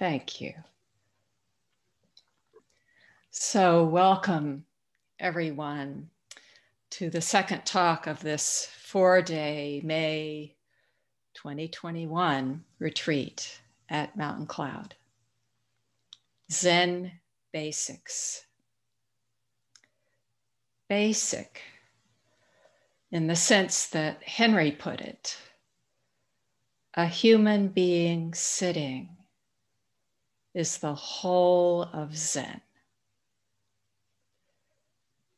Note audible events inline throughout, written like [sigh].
Thank you. So, welcome everyone to the second talk of this four day May 2021 retreat at Mountain Cloud. Zen Basics. Basic in the sense that Henry put it a human being sitting is the whole of Zen.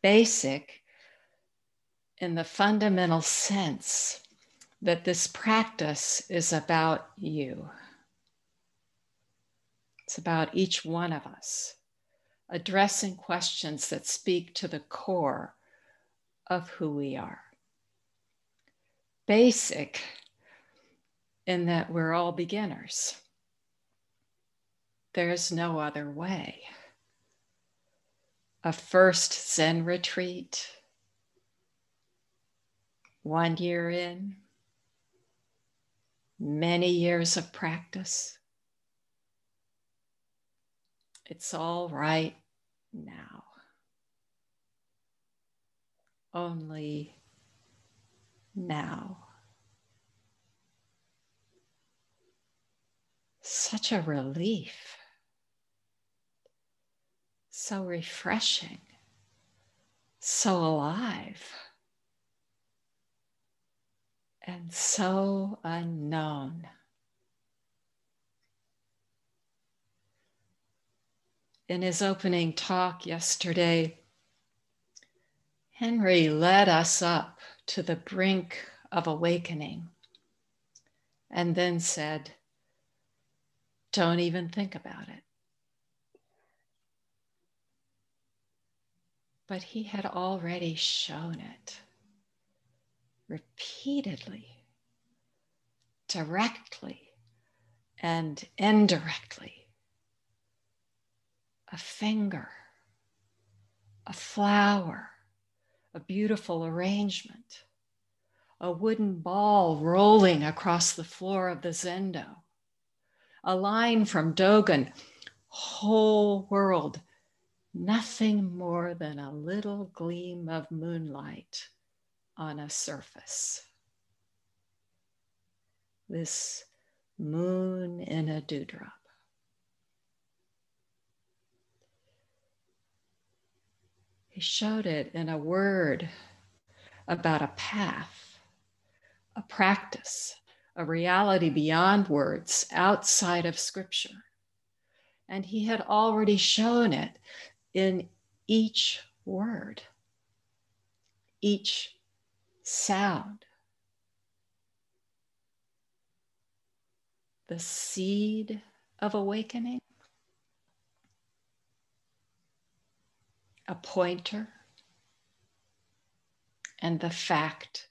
Basic in the fundamental sense that this practice is about you. It's about each one of us addressing questions that speak to the core of who we are. Basic in that we're all beginners. There's no other way. A first Zen retreat, one year in, many years of practice. It's all right now. Only now. Such a relief so refreshing, so alive, and so unknown. In his opening talk yesterday, Henry led us up to the brink of awakening and then said, Don't even think about it. But he had already shown it repeatedly, directly, and indirectly. A finger, a flower, a beautiful arrangement, a wooden ball rolling across the floor of the zendo, a line from Dogen, whole world nothing more than a little gleam of moonlight on a surface. This moon in a dewdrop. He showed it in a word about a path, a practice, a reality beyond words, outside of scripture. And he had already shown it in each word, each sound. The seed of awakening, a pointer, and the fact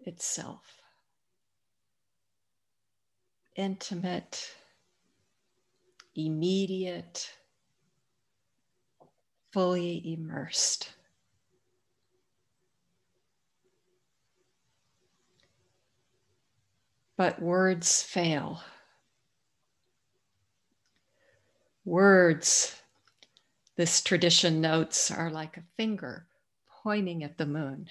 itself. Intimate, immediate, fully immersed. But words fail. Words, this tradition notes, are like a finger pointing at the moon.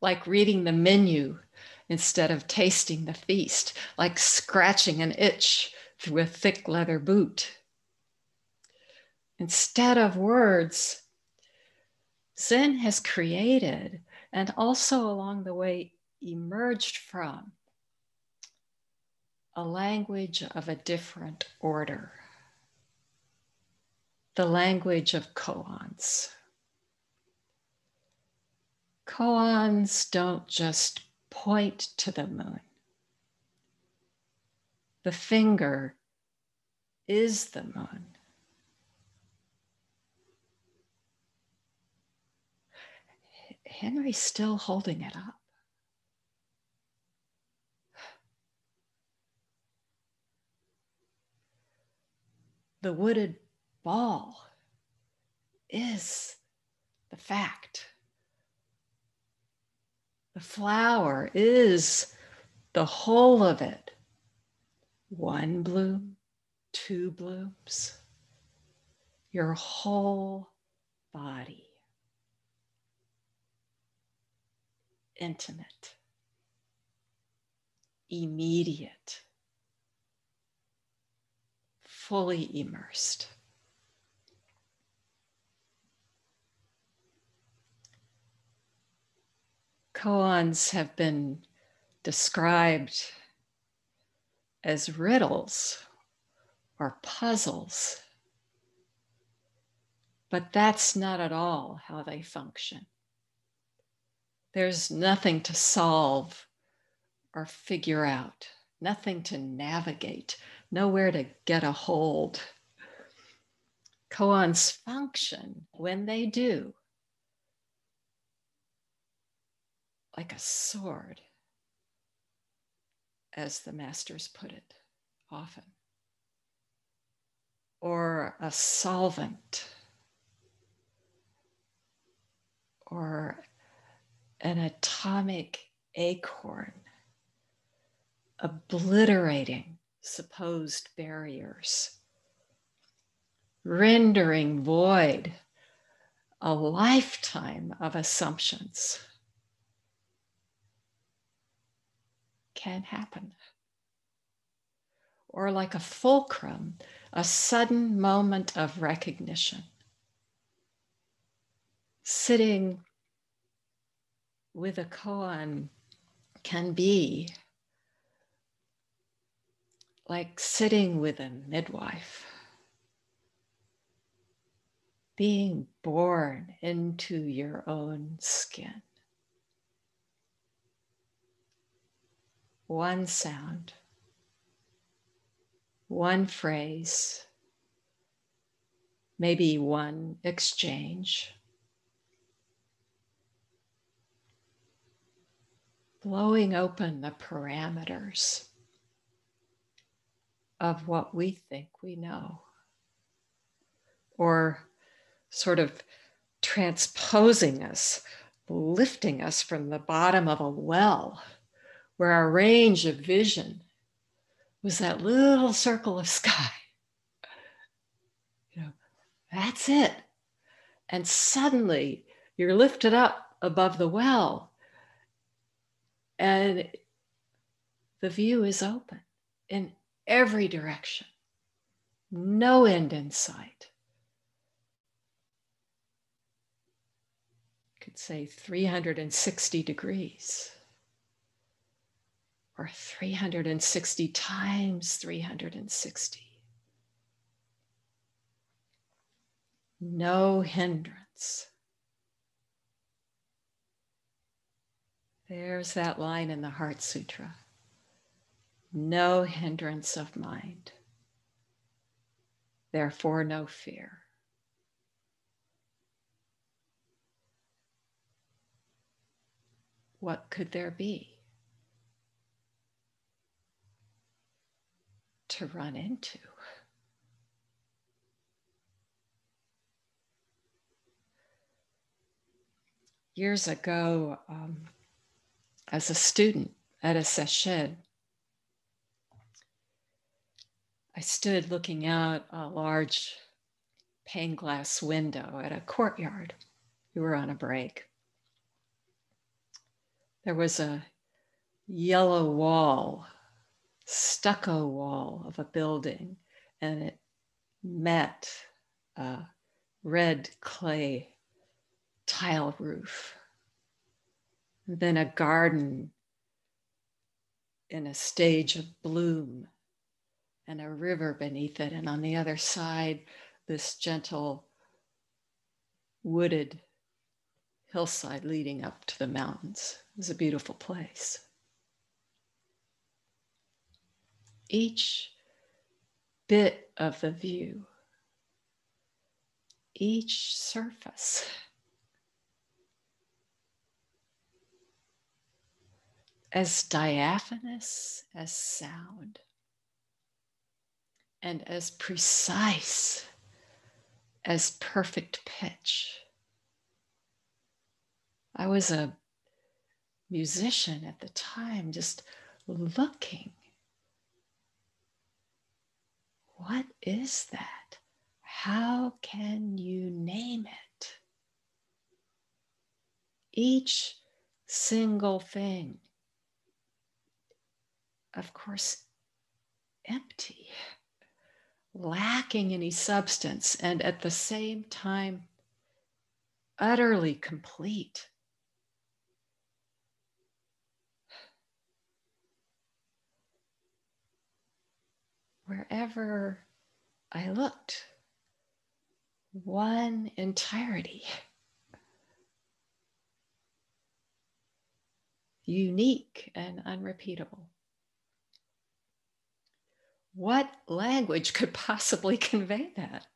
Like reading the menu instead of tasting the feast, like scratching an itch through a thick leather boot. Instead of words, Zen has created and also along the way emerged from a language of a different order, the language of koans. Koans don't just point to the moon. The finger is the moon. Henry's still holding it up. The wooded ball is the fact. The flower is the whole of it. One bloom, two blooms, your whole body. Intimate, immediate, fully immersed. koans have been described as riddles or puzzles. But that's not at all how they function. There's nothing to solve or figure out, nothing to navigate, nowhere to get a hold. Koans function when they do like a sword, as the masters put it often, or a solvent, or an atomic acorn, obliterating supposed barriers, rendering void a lifetime of assumptions. Can happen. Or like a fulcrum, a sudden moment of recognition. Sitting with a koan can be like sitting with a midwife, being born into your own skin. One sound, one phrase, maybe one exchange. Blowing open the parameters of what we think we know, or sort of transposing us, lifting us from the bottom of a well where our range of vision was that little circle of sky. You know, that's it. And suddenly you're lifted up above the well, and the view is open in every direction, no end in sight. could say 360 degrees or 360 times 360. No hindrance. There's that line in the Heart Sutra. No hindrance of mind. Therefore, no fear. What could there be? To run into. Years ago, um, as a student at a session, I stood looking out a large pane glass window at a courtyard. We were on a break. There was a yellow wall stucco wall of a building and it met a red clay tile roof. then a garden in a stage of bloom and a river beneath it. And on the other side, this gentle wooded hillside leading up to the mountains. It was a beautiful place. Each bit of the view, each surface. As diaphanous as sound and as precise as perfect pitch. I was a musician at the time, just looking. What is that? How can you name it? Each single thing, of course, empty, lacking any substance, and at the same time, utterly complete. Wherever I looked, one entirety. Unique and unrepeatable. What language could possibly [laughs] convey that?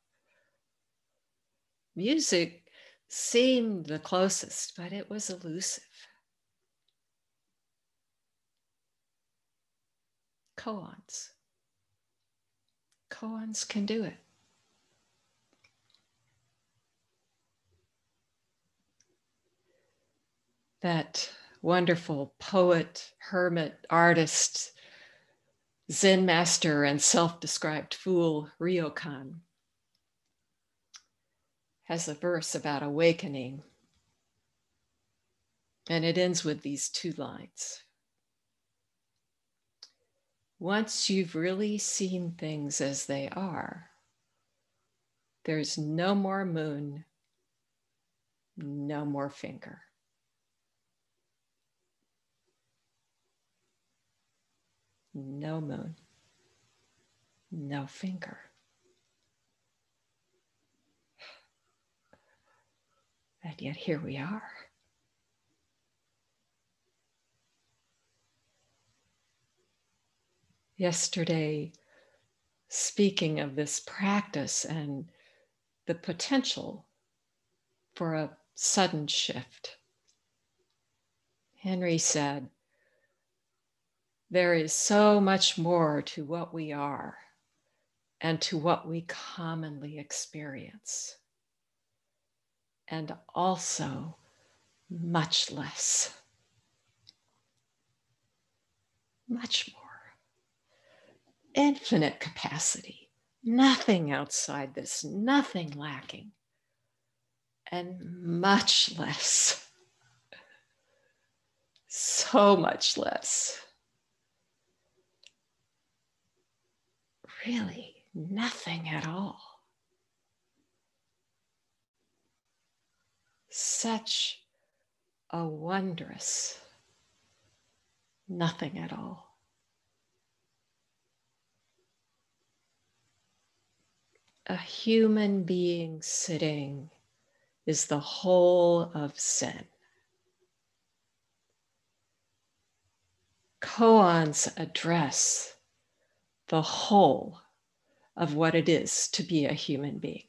Music seemed the closest, but it was elusive. Koans. Koans can do it. That wonderful poet, hermit, artist, Zen master, and self described fool, Ryokan has a verse about awakening. And it ends with these two lines. Once you've really seen things as they are, there's no more moon, no more finger. No moon, no finger. [sighs] And yet here we are. Yesterday, speaking of this practice and the potential for a sudden shift, Henry said, There is so much more to what we are and to what we commonly experience and also much less. Much more. Infinite capacity, nothing outside this, nothing lacking, and much less. So much less. Really, nothing at all. such a wondrous nothing at all. A human being sitting is the whole of Zen. Koans address the whole of what it is to be a human being.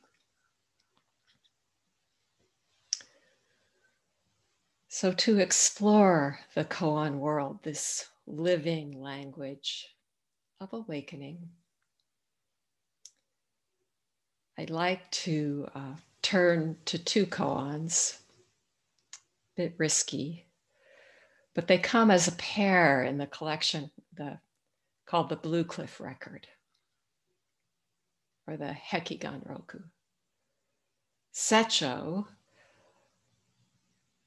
So, to explore the koan world, this living language of awakening, I'd like to uh, turn to two koans, a bit risky, but they come as a pair in the collection the, called the Blue Cliff Record or the Hekigan Roku. Setcho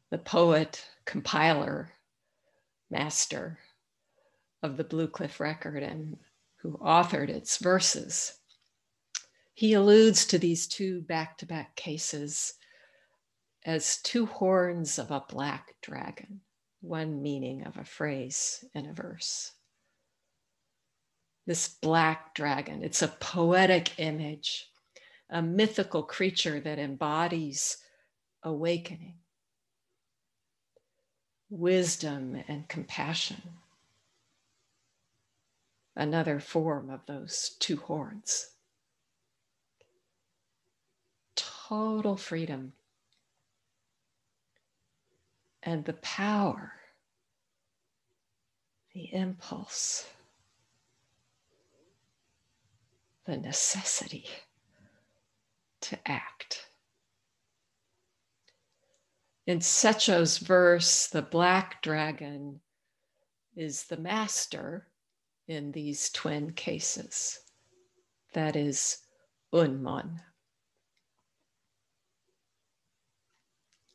the poet, compiler, master of the Blue Cliff Record and who authored its verses. He alludes to these two back to back cases as two horns of a black dragon, one meaning of a phrase in a verse. This black dragon, it's a poetic image, a mythical creature that embodies awakening wisdom and compassion. Another form of those two horns. Total freedom and the power, the impulse, the necessity to act. In Setcho's verse, the black dragon is the master in these twin cases. That is Ummon.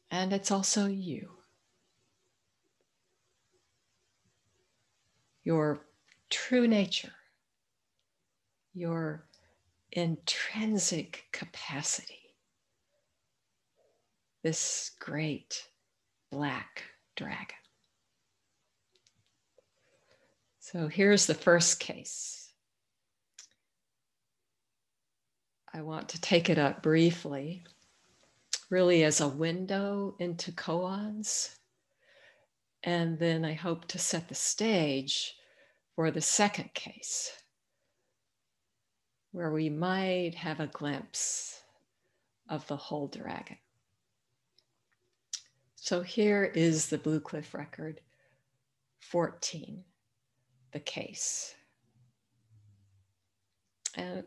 And it's also you. Your true nature, your intrinsic capacity, this great black dragon. So here's the first case. I want to take it up briefly, really as a window into koans. And then I hope to set the stage for the second case, where we might have a glimpse of the whole dragon. So here is the Blue Cliff record 14 the case. And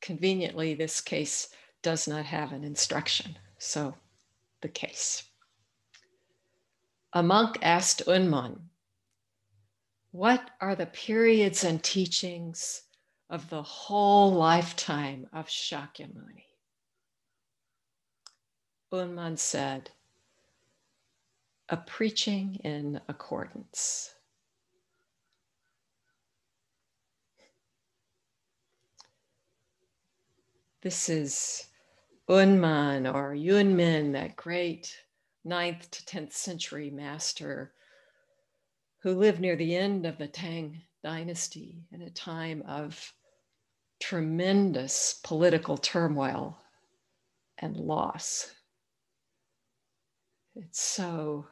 conveniently, this case does not have an instruction. So, the case. A monk asked Ummon, What are the periods and teachings of the whole lifetime of Shakyamuni? Ummon said, A preaching in accordance. This is Ummon or Yunmen, that great 9th to 10th century master who lived near the end of the Tang dynasty in a time of tremendous political turmoil and loss. It so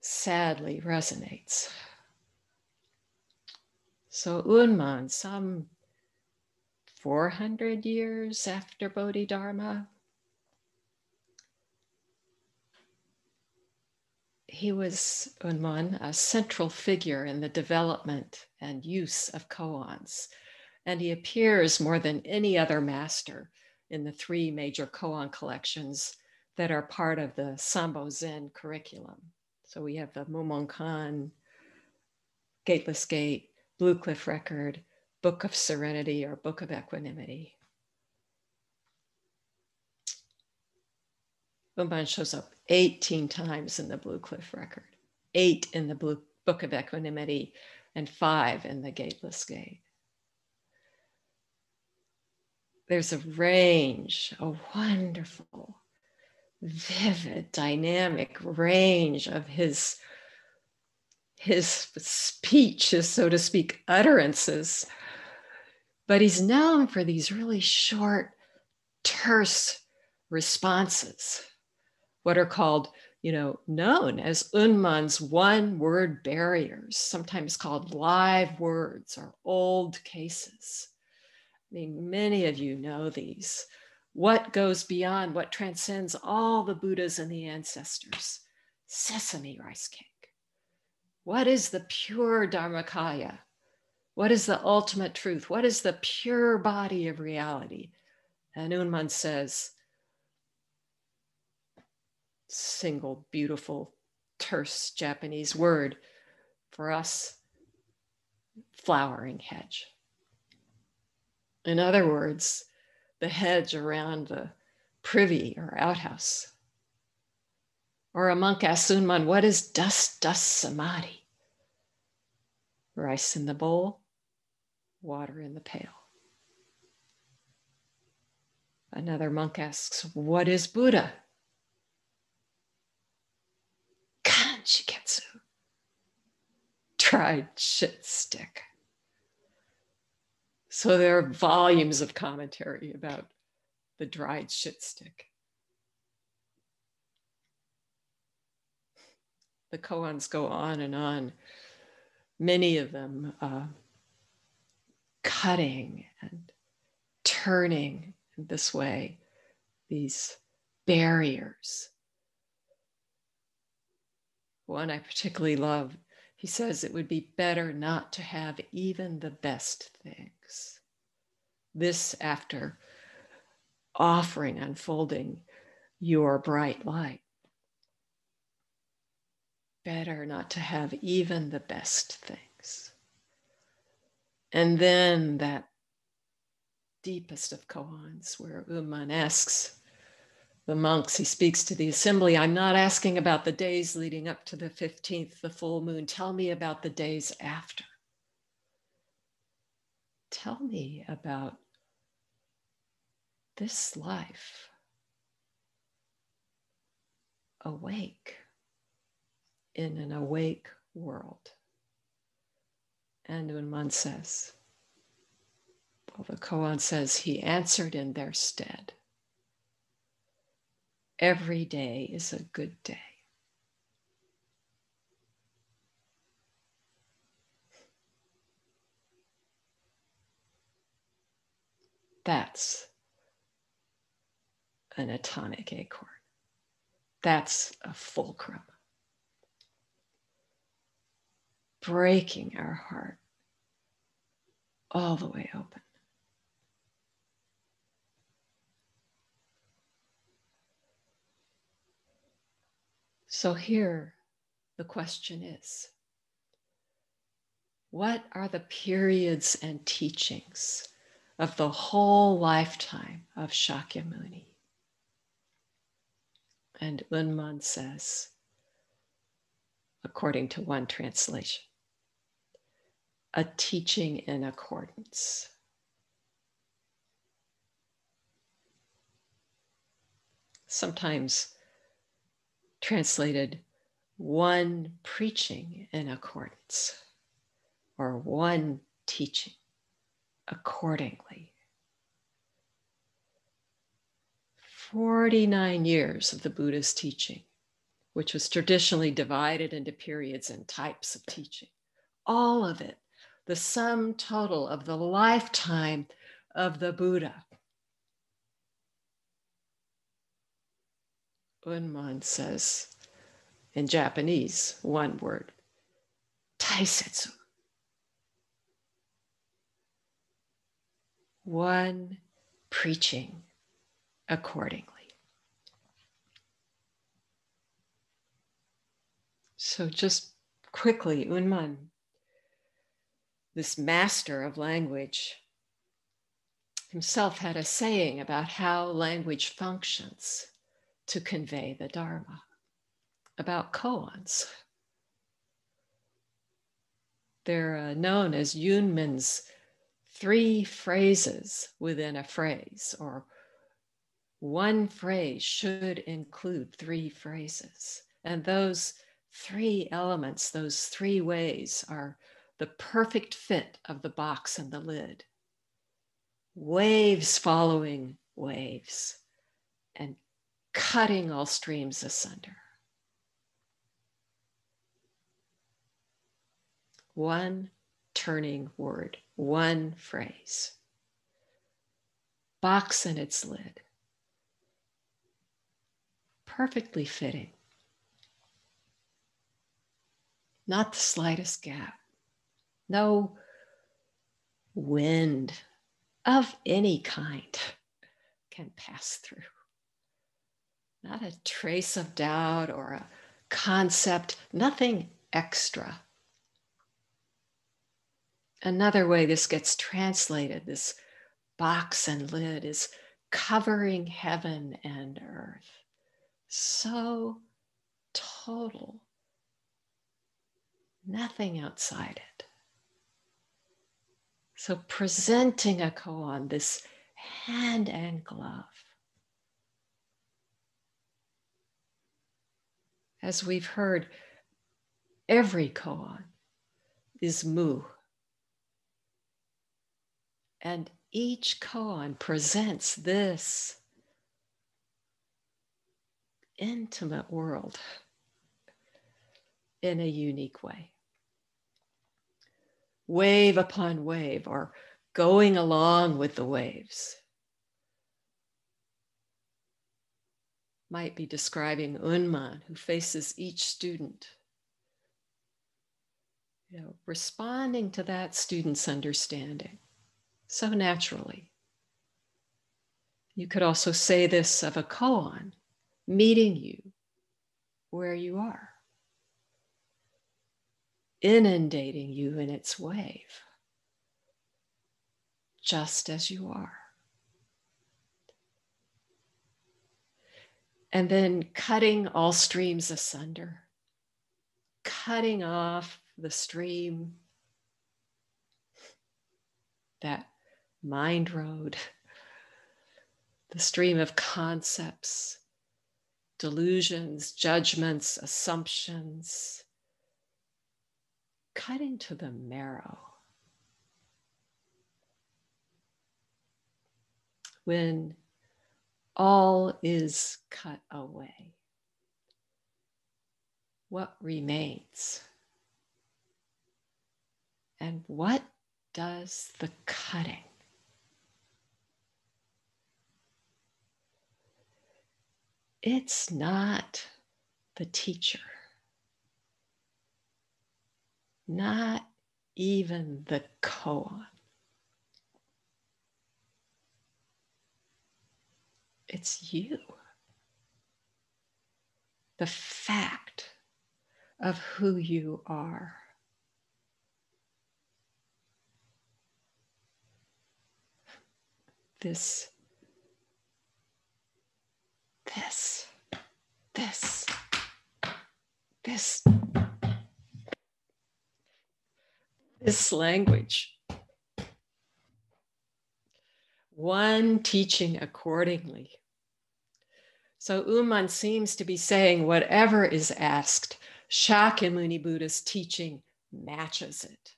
sadly resonates. So Ummon, some 400 years after Bodhidharma. He was, Ummon, a central figure in the development and use of koans, and he appears more than any other master in the three major koan collections that are part of the Sambo Zen curriculum. So we have the Mumonkan, Gateless Gate, Blue Cliff Record, Book of Serenity or Book of Equanimity. Ummon shows up 18 times in the Blue Cliff record, eight in the Blue Book of Equanimity, and five in the Gateless Gate. There's a range, a wonderful, vivid, dynamic range of his, his speech, his, so to speak, utterances but he's known for these really short, terse responses, what are called, you know, known as Ummon's one word barriers, sometimes called live words or old cases. I mean, many of you know these. What goes beyond, what transcends all the Buddhas and the ancestors? Sesame rice cake. What is the pure Dharmakaya? What is the ultimate truth? What is the pure body of reality? And Ummon says, single beautiful, terse Japanese word for us flowering hedge. In other words, the hedge around the privy or outhouse. Or a monk asks Ummon, what is dust, dust samadhi? Rice in the bowl, water in the pail. Another monk asks, What is Buddha? Kanshiketsu. Dried shit stick. So there are volumes of commentary about the dried shit stick. The koans go on and on. Many of them uh, cutting and turning in this way, these barriers. One I particularly love, he says it would be better not to have even the best things. This after offering, unfolding your bright light. better not to have even the best things. And then that deepest of koans, where Ummon asks the monks, he speaks to the assembly, I'm not asking about the days leading up to the 15th, the full moon. Tell me about the days after. Tell me about this life awake in an awake world. And Ummon says, well, the koan says he answered in their stead. Every day is a good day. That's an atonic acorn. That's a fulcrum. Breaking our heart all the way open. So here the question is what are the periods and teachings of the whole lifetime of Shakyamuni? And Ummon says, according to one translation, a teaching in accordance. Sometimes translated one preaching in accordance or one teaching accordingly. 49 years of the Buddha's teaching, which was traditionally divided into periods and types of teaching. All of it, the sum total of the lifetime of the Buddha. Ummon says in Japanese, one word, taisetsu. One preaching accordingly. So, just quickly, Ummon, this master of language, himself had a saying about how language functions to convey the Dharma, about koans. They're uh, known as Yunmen's three phrases within a phrase, or one phrase should include three phrases. And those three elements, those three ways, are the perfect fit of the box and the lid. Waves following waves, and cutting all streams asunder. One turning word, one phrase. Box and its lid. Perfectly fitting. Not the slightest gap. No wind of any kind can pass through not a trace of doubt or a concept, nothing extra. Another way this gets translated, this box and lid, is covering heaven and earth. So total, nothing outside it. So presenting a koan, this hand and glove as we've heard, every koan is mu. And each koan presents this intimate world in a unique way. Wave upon wave, or going along with the waves. might be describing Ummon, who faces each student. You know, responding to that student's understanding so naturally. You could also say this of a koan, meeting you where you are, inundating you in its wave, just as you are. And then cutting all streams asunder, cutting off the stream, that mind road, the stream of concepts, delusions, judgments, assumptions, cutting to the marrow. When all is cut away, what remains? And what does the cutting? It's not the teacher, not even the koan. It's you. The fact of who you are. This this, this, this, this language. One teaching accordingly. So Ummon seems to be saying whatever is asked, Shakyamuni Buddha's teaching matches it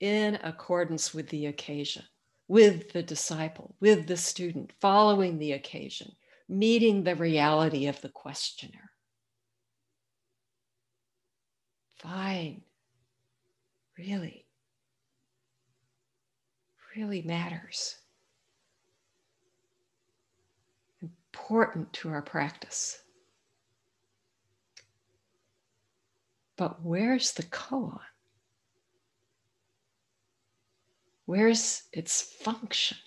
in accordance with the occasion, with the disciple, with the student, following the occasion, meeting the reality of the questioner. Fine, really, really matters. Important to our practice. But where's the koan? Where's its function,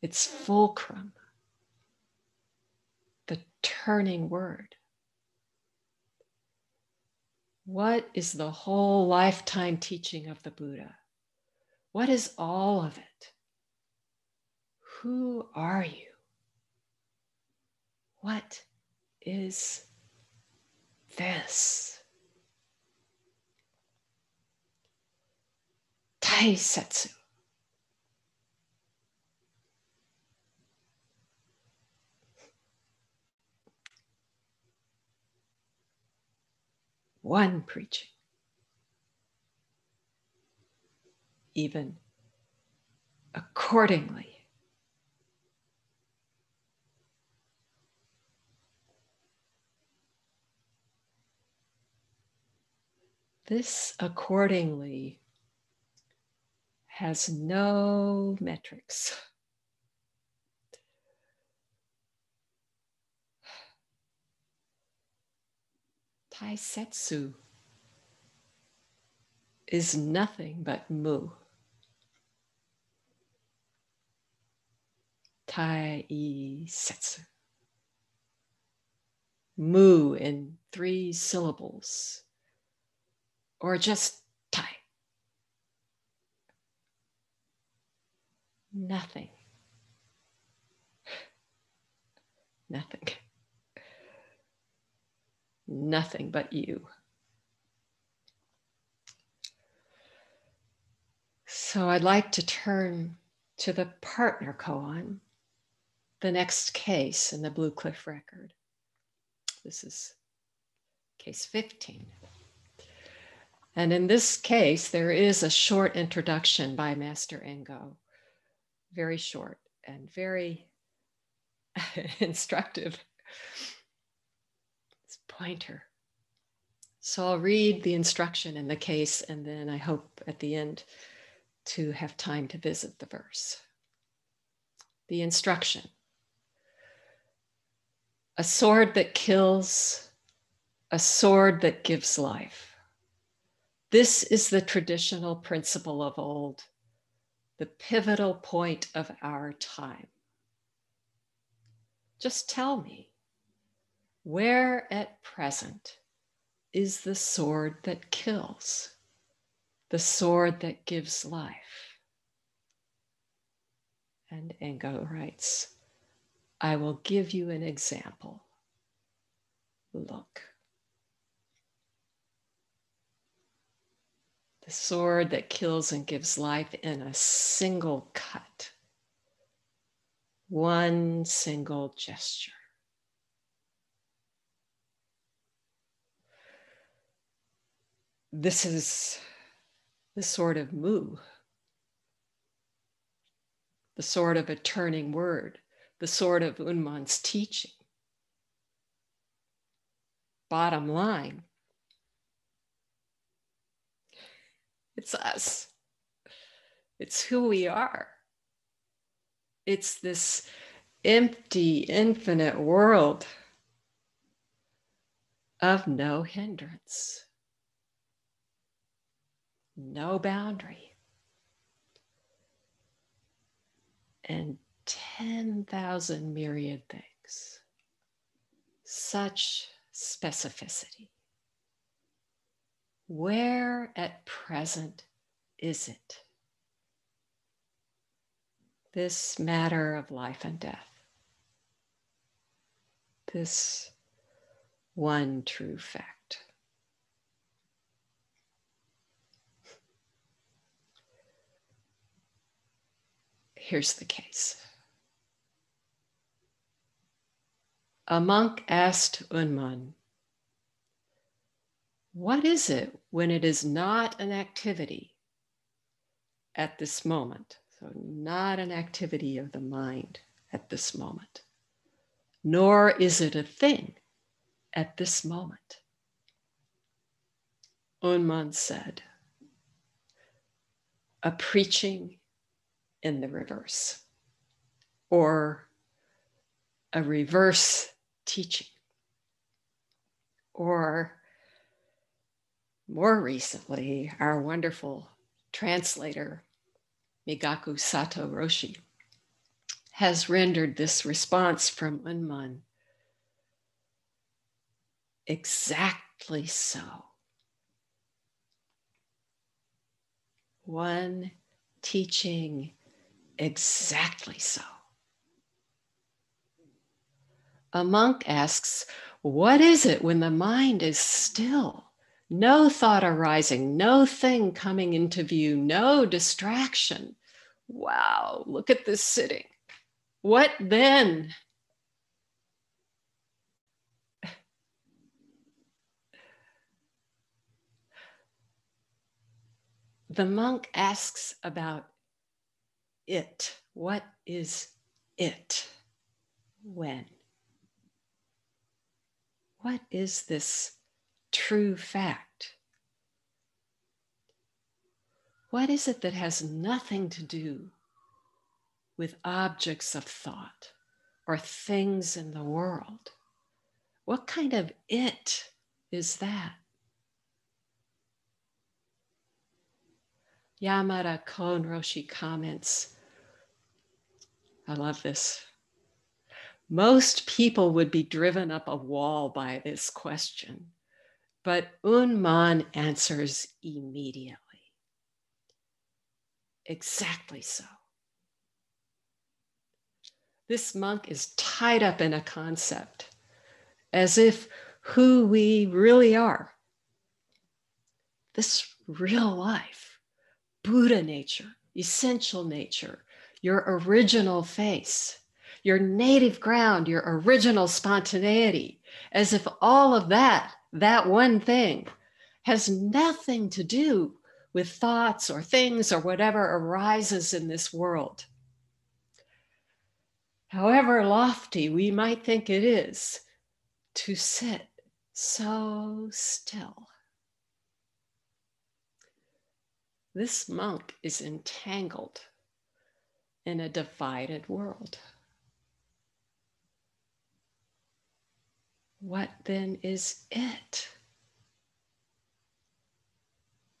its fulcrum? The turning word. What is the whole lifetime teaching of the Buddha? What is all of it? Who are you? What is this? Taisetsu. One preaching. Even accordingly. This accordingly has no metrics. Taisetsu is nothing but mu. Tai Taisetsu. Mu in three syllables, or just tai. Nothing. [laughs] Nothing nothing but you. So I'd like to turn to the partner koan, the next case in the Blue Cliff record. This is case 15. And in this case, there is a short introduction by Master Engo, very short and very [laughs] instructive pointer. So I'll read the instruction in the case, and then I hope at the end to have time to visit the verse. The instruction a sword that kills, a sword that gives life. This is the traditional principle of old, the pivotal point of our time. Just tell me where at present is the sword that kills, the sword that gives life. And Engo writes, I will give you an example. Look. The sword that kills and gives life in a single cut, one single gesture. This is the sword of Mu, the sword of a turning word, the sword of Ummon's teaching. Bottom line, It's us. It's who we are. It's this empty, infinite world of no hindrance, no boundary, and 10,000 myriad things. Such specificity. Where at present is it? This matter of life and death. This one true fact. Here's the case. A monk asked Ummon, what is it when it is not an activity at this moment? So, not an activity of the mind at this moment, nor is it a thing at this moment. Ummon said, a preaching in the reverse, or a reverse teaching, or more recently, our wonderful translator, Migaku Sato Roshi, has rendered this response from Ummon exactly so. One teaching exactly so. A monk asks, What is it when the mind is still? no thought arising, no thing coming into view, no distraction. Wow, look at this sitting. What then? The monk asks about it. What is it? When? What is this true fact? What is it that has nothing to do with objects of thought or things in the world? What kind of it is that? Yamada Koun Roshi comments, I love this. Most people would be driven up a wall by this question. But Ummon answers immediately. Exactly so. This monk is tied up in a concept as if who we really are, this real life, Buddha nature, essential nature, your original face, your native ground, your original spontaneity, as if all of that that one thing has nothing to do with thoughts or things or whatever arises in this world. However lofty we might think it is to sit so still. This monk is entangled in a divided world. What then is it?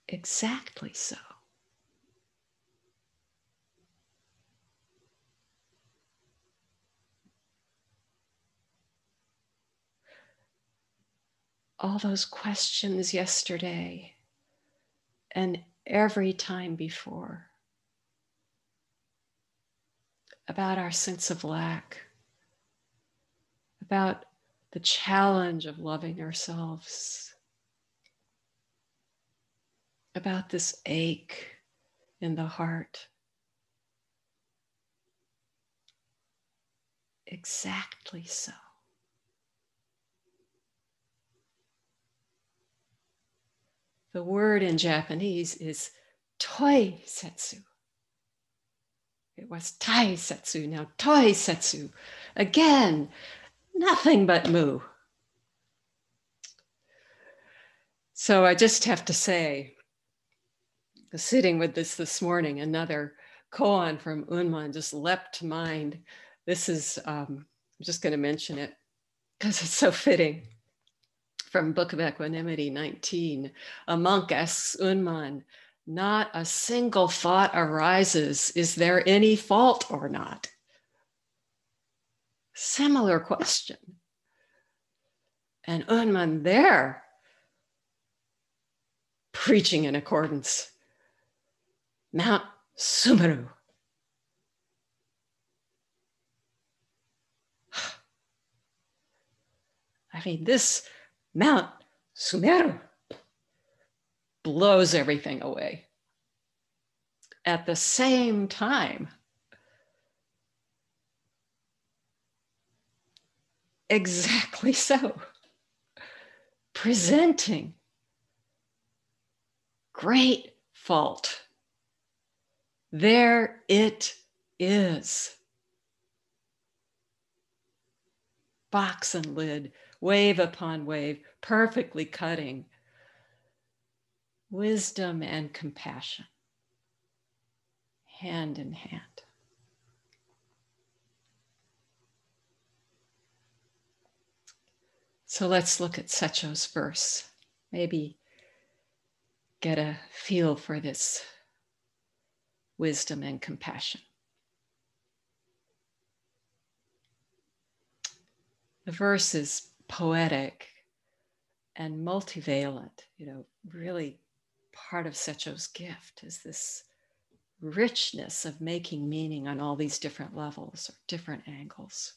Exactly so. all those questions yesterday and every time before about our sense of lack, about the challenge of loving ourselves, about this ache in the heart. Exactly so. The word in Japanese is toi setsu. It was tai setsu, now toi setsu. Again, nothing but mu. So I just have to say, sitting with this this morning, another koan from Ummon just leapt to mind. This is, um, I'm just going to mention it because it's so fitting from Book of Equanimity 19. A monk asks Ummon, not a single thought arises. Is there any fault or not? Similar question. And Ummon there, preaching in accordance. Mount Sumeru. [sighs] I mean, this Mount Sumeru blows everything away. At the same time, exactly so, presenting great fault. There it is. Box and lid wave upon wave, perfectly cutting. Wisdom and compassion, hand in hand. So let's look at Setcho's verse. Maybe get a feel for this wisdom and compassion. The verse is poetic and multivalent, you know, really part of Setcho's gift is this richness of making meaning on all these different levels or different angles.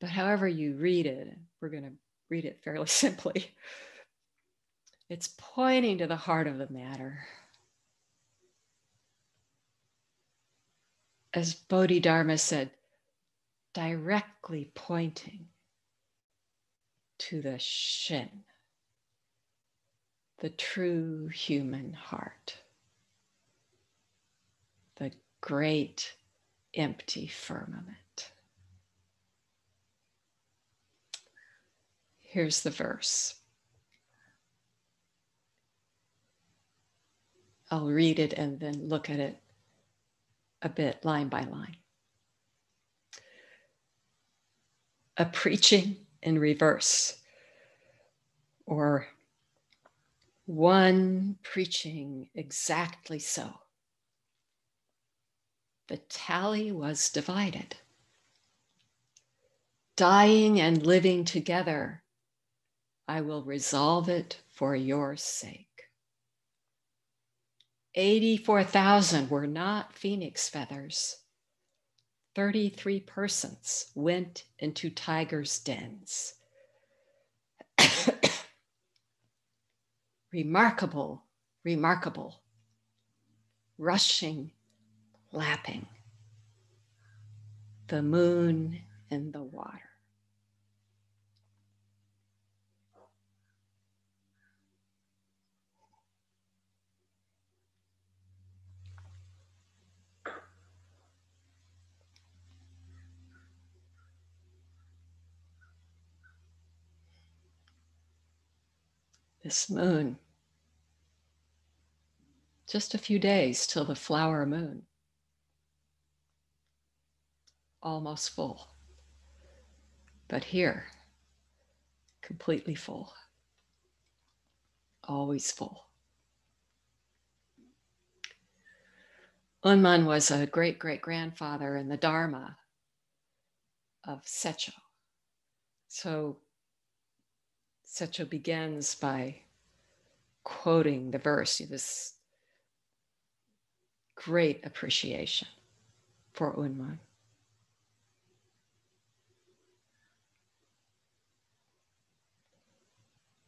But however you read it, we're going to read it fairly [laughs] simply, it's pointing to the heart of the matter. As Bodhidharma said, directly pointing to the Shin, the true human heart, the great empty firmament. Here's the verse. I'll read it and then look at it a bit line by line. A preaching in reverse, or one preaching exactly so. The tally was divided. Dying and living together, I will resolve it for your sake. 84,000 were not phoenix feathers. 33 persons went into tigers' dens. [coughs] remarkable, remarkable, rushing, lapping, the moon in the water. This moon. Just a few days till the flower moon. Almost full. But here, completely full. Always full. Ummon was a great great grandfather in the Dharma of Setcho. So Setcho begins by quoting the verse, this great appreciation for Ummon.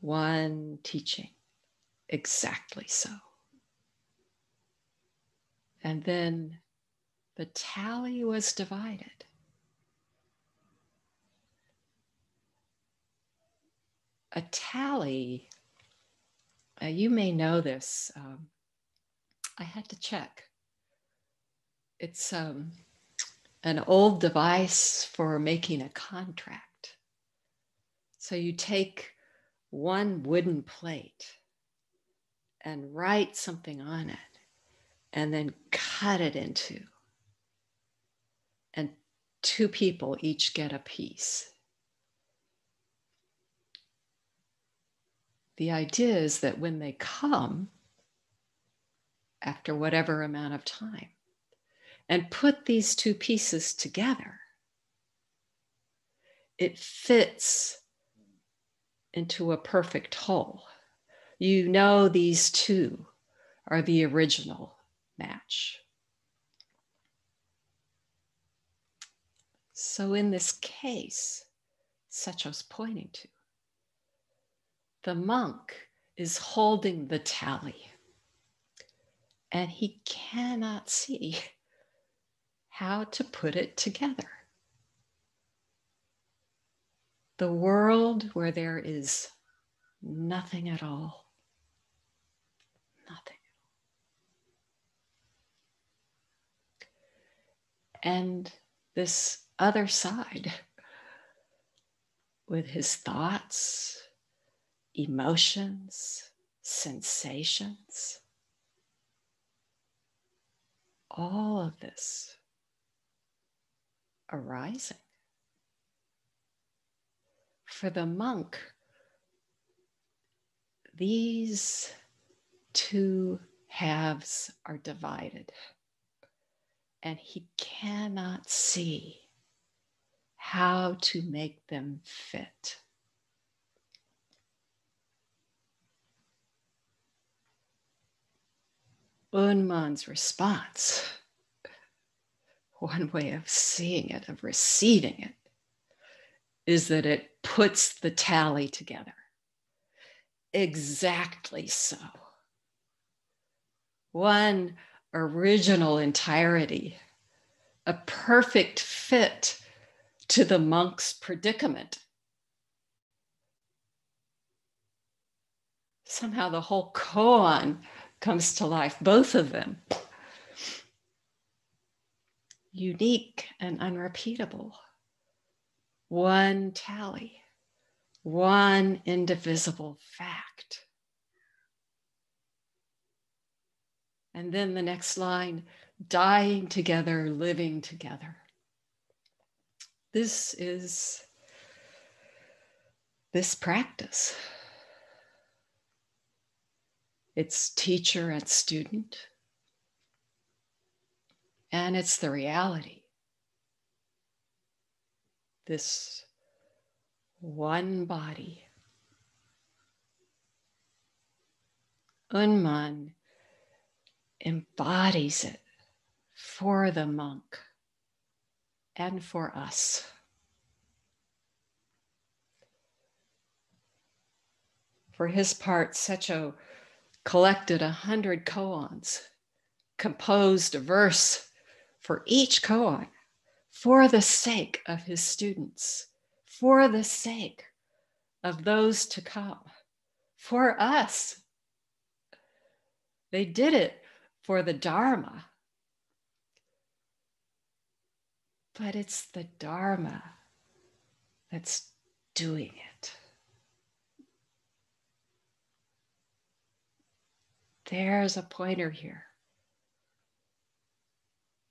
One teaching, exactly so. And then the tally was divided. A tally, uh, you may know this. Um, I had to check. It's um, an old device for making a contract. So you take one wooden plate and write something on it and then cut it into. And two people each get a piece. The idea is that when they come, after whatever amount of time, and put these two pieces together, it fits into a perfect whole. You know these two are the original match. So, in this case, Setcho's pointing to, the monk is holding the tally and he cannot see how to put it together. The world where there is nothing at all, nothing and this other side with his thoughts, emotions, sensations. All of this arising. For the monk, these two halves are divided and he cannot see how to make them fit. Ummon's response, one way of seeing it, of receiving it, is that it puts the tally together. Exactly so. One original entirety, a perfect fit to the monk's predicament. Somehow the whole koan comes to life, both of them. Unique and unrepeatable. One tally, one indivisible fact. And then the next line dying together, living together. This is this practice. It's teacher and student, and it's the reality. This one body. Ummon embodies it for the monk and for us. For his part, Setcho collected a hundred koans, composed a verse for each koan for the sake of his students, for the sake of those to come, for us. They did it for the Dharma. But it's the Dharma that's doing it. There's a pointer here.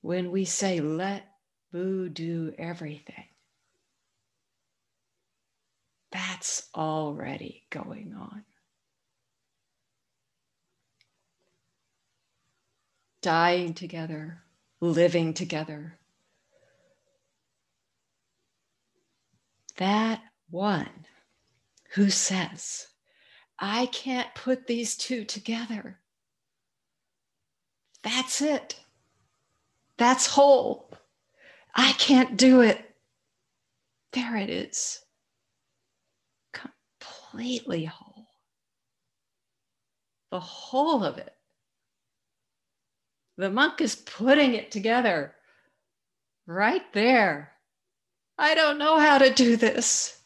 When we say, let Boo do everything, that's already going on. dying together, living together. That one who says, I can't put these two together. That's it. That's whole. I can't do it. There it is. Completely whole. The whole of it. The monk is putting it together right there. I don't know how to do this.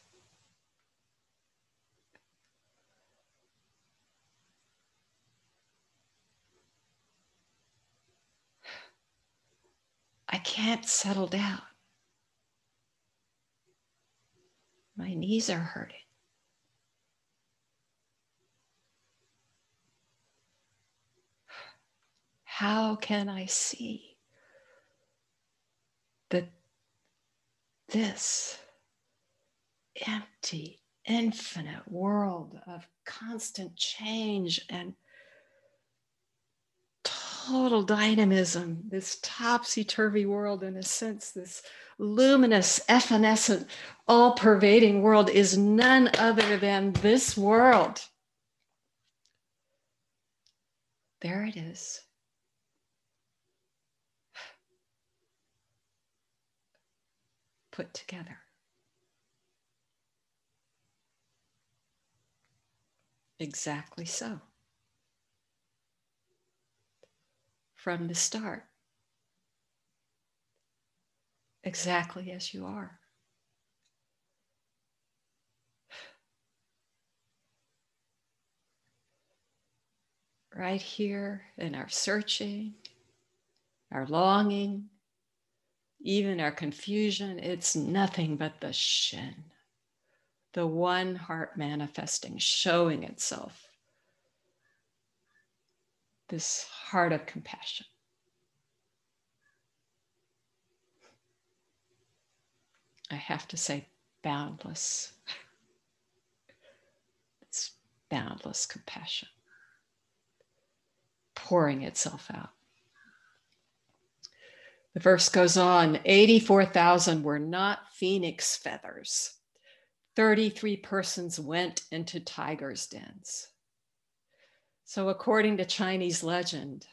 I can't settle down. My knees are hurting. How can I see that this empty, infinite world of constant change and total dynamism, this topsy turvy world, in a sense, this luminous, evanescent, all pervading world is none other than this world. There it is. Put together. Exactly so. From the start, exactly as you are. Right here in our searching, our longing, even our confusion, it's nothing but the Shin, the one heart manifesting, showing itself this heart of compassion. I have to say, boundless. It's boundless compassion pouring itself out. The verse goes on 84,000 were not phoenix feathers. 33 persons went into tigers' dens. So, according to Chinese legend,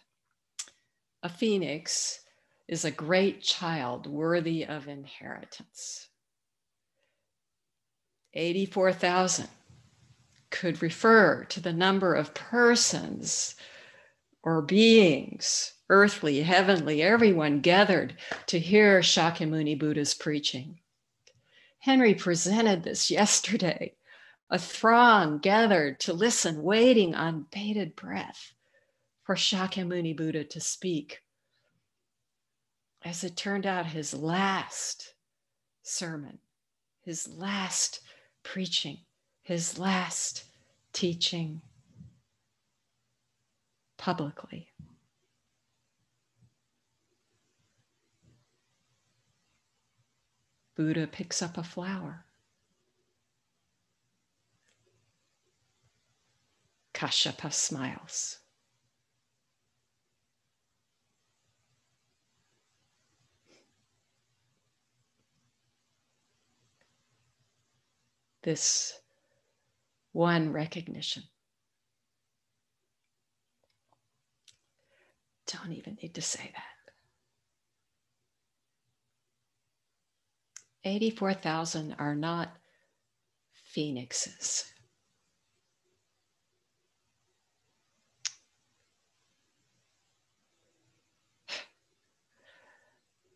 a phoenix is a great child worthy of inheritance. 84,000 could refer to the number of persons or beings, earthly, heavenly, everyone gathered to hear Shakyamuni Buddha's preaching. Henry presented this yesterday a throng gathered to listen, waiting on bated breath for Shakyamuni Buddha to speak. As it turned out, his last sermon, his last preaching, his last teaching publicly. Buddha picks up a flower Kashyapa smiles. This one recognition. Don't even need to say that. 84,000 are not phoenixes.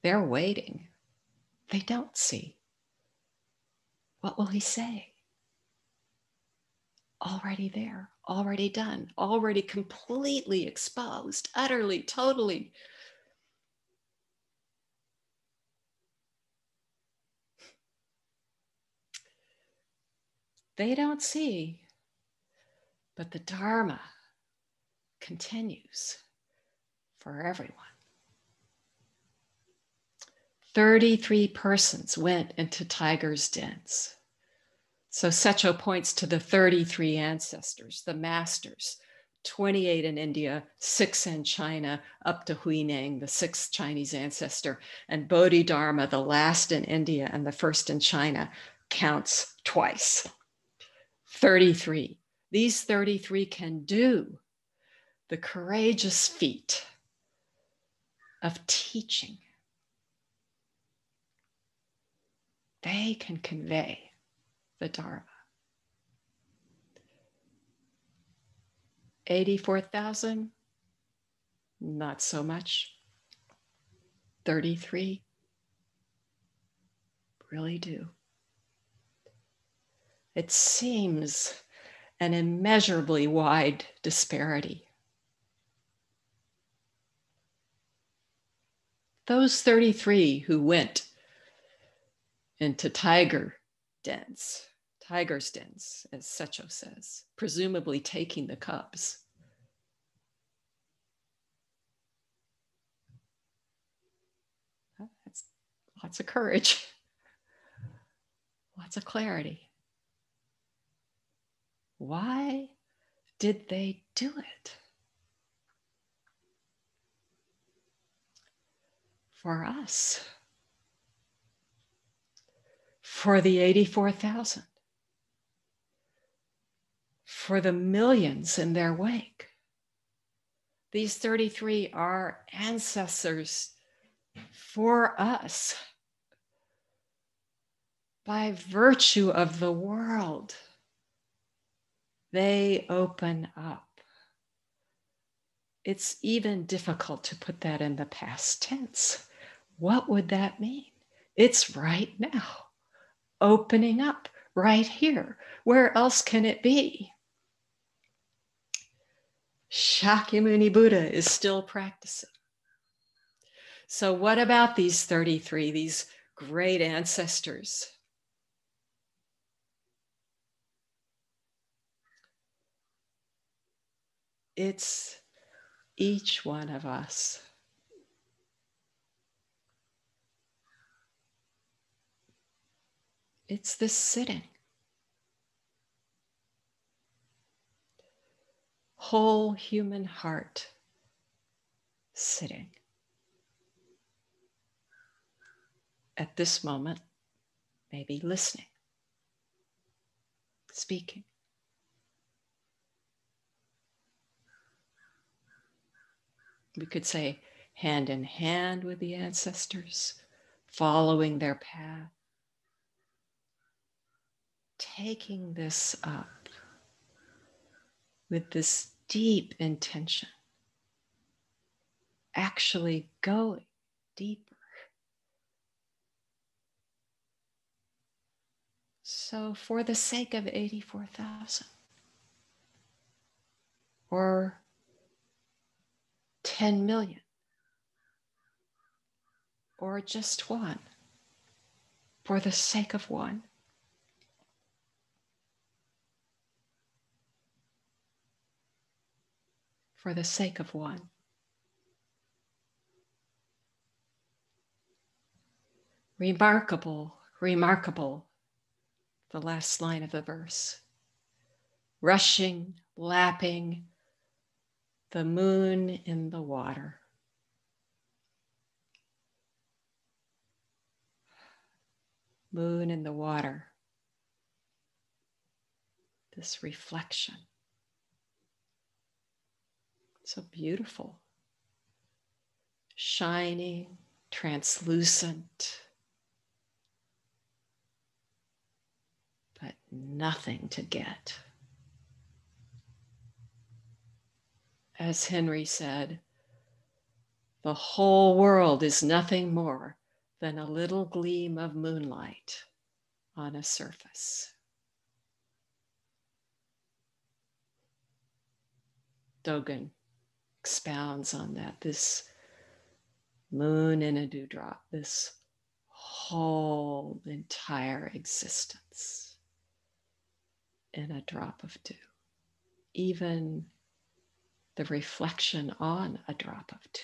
They're waiting. They don't see. What will he say? Already there, already done, already completely exposed, utterly, totally. They don't see, but the Dharma continues for everyone. 33 persons went into tigers' dens. So Setcho points to the 33 ancestors, the masters, 28 in India, six in China, up to Huineng, the sixth Chinese ancestor, and Bodhidharma, the last in India and the first in China, counts twice. 33. These 33 can do the courageous feat of teaching. They can convey the Dharma. 84,000, not so much. 33, really do. It seems an immeasurably wide disparity. Those 33 who went into tiger dens, tiger's dens, as Setcho says, presumably taking the cubs. That's lots of courage, [laughs] lots of clarity. Why did they do it? For us, for the 84,000, for the millions in their wake. These 33 are ancestors for us by virtue of the world they open up. It's even difficult to put that in the past tense. What would that mean? It's right now, opening up right here. Where else can it be? Shakyamuni Buddha is still practicing. So, what about these 33, these great ancestors? It's each one of us. It's this sitting. Whole human heart sitting. At this moment, maybe listening, speaking. We could say hand in hand with the ancestors, following their path, taking this up with this deep intention, actually going deeper. So, for the sake of 84,000, or 10 million or just one for the sake of one. For the sake of one. Remarkable, remarkable, the last line of the verse. Rushing, lapping, the moon in the water. Moon in the water. This reflection. So beautiful. Shining, translucent, but nothing to get. as Henry said, the whole world is nothing more than a little gleam of moonlight on a surface. Dogen expounds on that this moon in a dewdrop, this whole entire existence in a drop of dew. Even the reflection on a drop of dew.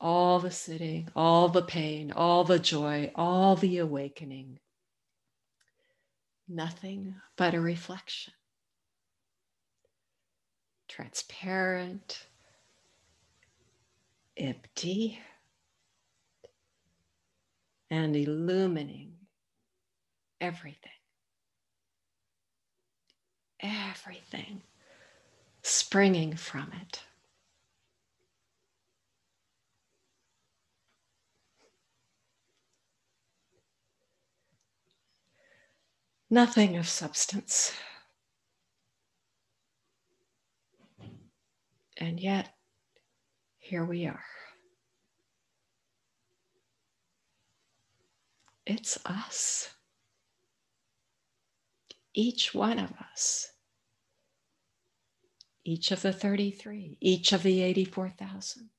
All the sitting, all the pain, all the joy, all the awakening. Nothing but a reflection. Transparent, empty, and illumining everything. Everything springing from it. Nothing of substance. And yet, here we are. It's us. Each one of us. Each of the 33, each of the 84,000.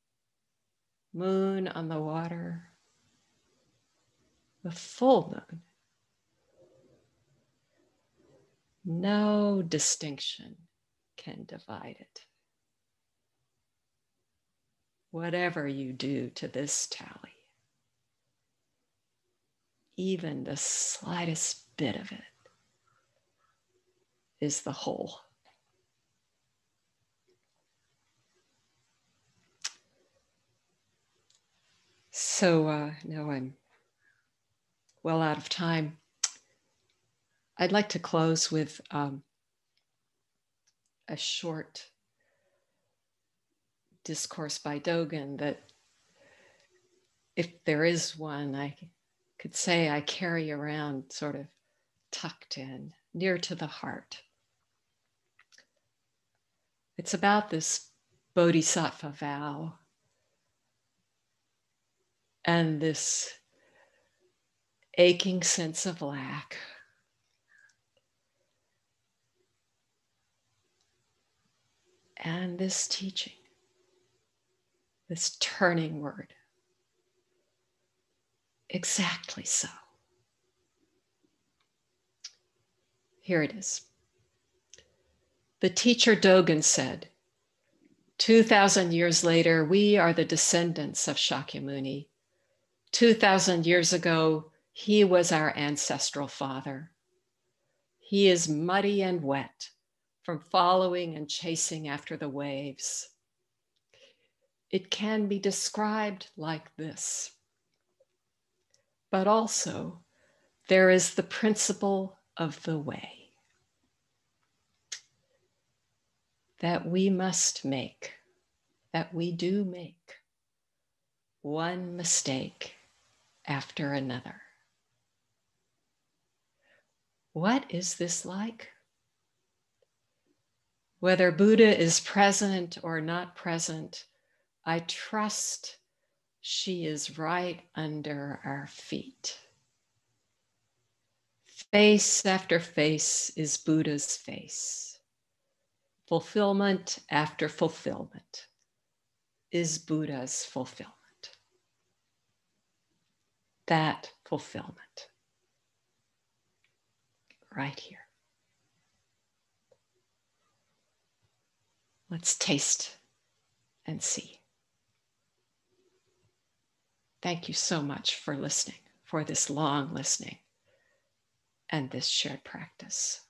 Moon on the water, the full moon. No distinction can divide it whatever you do to this tally, even the slightest bit of it is the whole. So uh, now I'm well out of time. I'd like to close with um, a short discourse by Dogen that if there is one, I could say I carry around sort of tucked in, near to the heart. It's about this bodhisattva vow and this aching sense of lack. And this teaching this turning word. Exactly so. Here it is. The teacher Dogen said, 2,000 years later, we are the descendants of Shakyamuni. 2,000 years ago, he was our ancestral father. He is muddy and wet from following and chasing after the waves it can be described like this. But also, there is the principle of the way that we must make, that we do make one mistake after another. What is this like? Whether Buddha is present or not present, I trust she is right under our feet. Face after face is Buddha's face. Fulfillment after fulfillment is Buddha's fulfillment. That fulfillment right here. Let's taste and see. Thank you so much for listening, for this long listening and this shared practice.